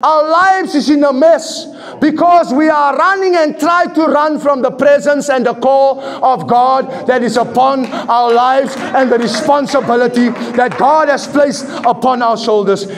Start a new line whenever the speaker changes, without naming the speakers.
Our lives is in a mess because we are running and try to run from the presence and the call of God that is upon our lives and the responsibility that God has placed upon our shoulders.